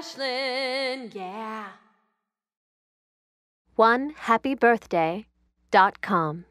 Ashlyn, yeah. One happy birthday dot com.